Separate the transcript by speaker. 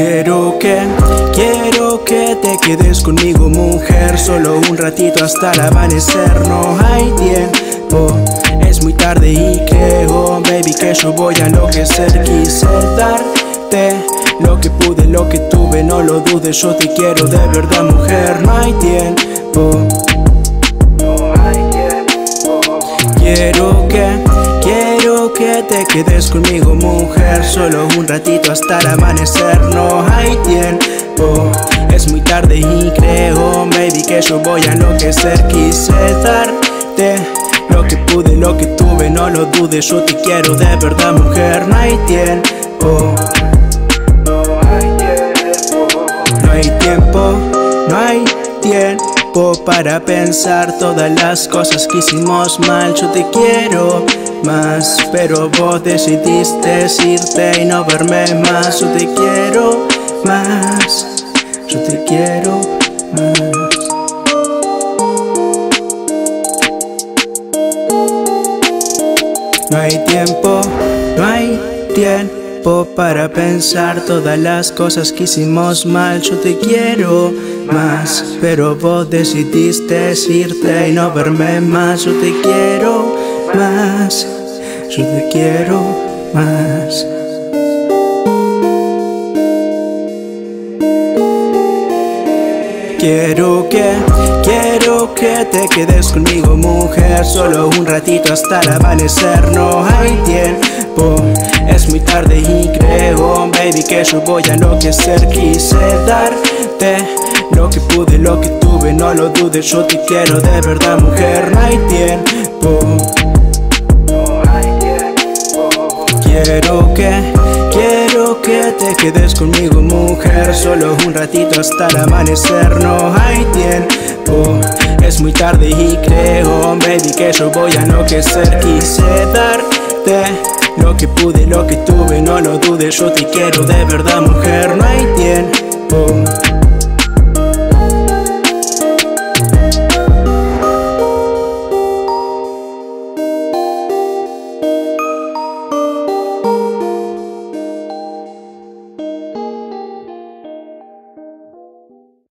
Speaker 1: Quiero que, quiero que te quedes conmigo mujer. Solo un ratito hasta el amanecer. No hay tiempo, es muy tarde y creo Baby que yo voy a enloquecer. Quise darte lo que pude, lo que tuve. No lo dudes, yo te quiero de verdad mujer. No hay tiempo. Quiero que te quedes conmigo mujer. Solo un ratito hasta el amanecer. No hay tiempo Es muy tarde y creo Baby que yo voy a enloquecer. Quise darte lo que pude, lo que tuve No lo dudes, yo te quiero de verdad mujer. No hay tiempo No hay tiempo No hay tiempo para pensar todas las cosas que hicimos mal. Yo te quiero más Pero vos decidiste irte y no verme más. Yo te quiero más Yo te quiero más. No hay tiempo, no hay tiempo para pensar todas las cosas que hicimos mal. Yo te quiero más, pero vos decidiste irte y no verme más. Yo te quiero más, yo te quiero más. Quiero que, quiero que te quedes conmigo mujer Solo un ratito hasta el amanecer No hay tiempo, es muy tarde y que yo voy a enloquecer Quise darte lo que pude, lo que tuve No lo dudes, yo te quiero de verdad mujer. No hay tiempo. Quiero que, quiero que te quedes conmigo mujer. Solo un ratito hasta el amanecer. No hay tiempo, es muy tarde y creo Baby que yo voy a enloquecer Quise darte lo que pude, lo que tuve No lo dudes, yo te quiero de verdad mujer. No hay tiempo